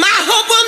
my hope